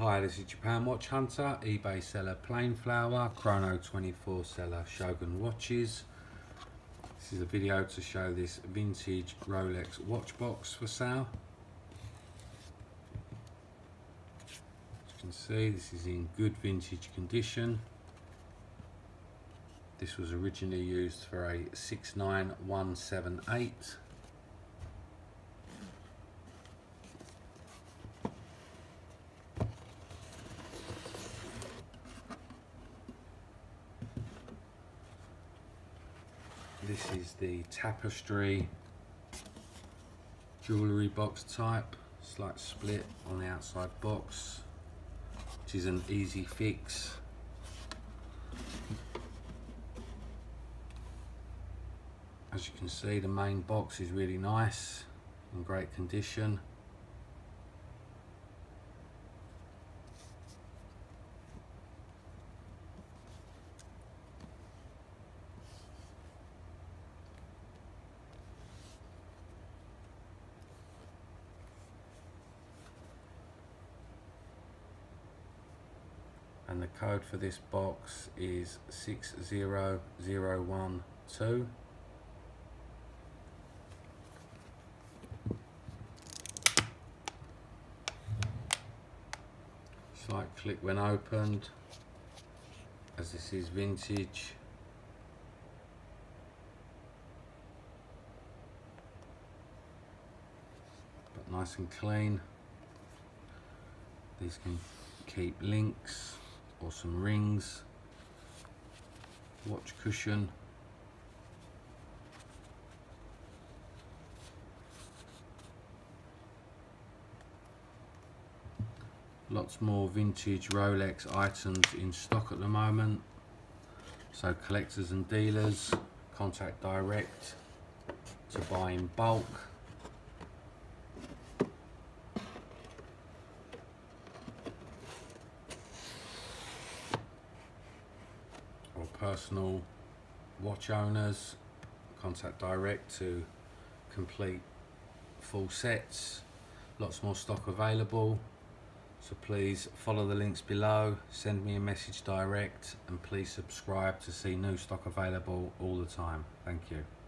Hi, this is Japan Watch Hunter, eBay seller Plainflour, Chrono 24 seller Shogun Watches. This is a video to show this vintage Rolex watch box for sale. As you can see, this is in good vintage condition. This was originally used for a 69178 This is the tapestry jewellery box type, slight split on the outside box, which is an easy fix. As you can see the main box is really nice, in great condition. And the code for this box is 60012 slight click when opened as this is vintage. But nice and clean. These can keep links or some rings, watch cushion, lots more vintage Rolex items in stock at the moment. So collectors and dealers contact direct to buy in bulk personal watch owners contact direct to complete full sets lots more stock available. So please follow the links below send me a message direct and please subscribe to see new stock available all the time. Thank you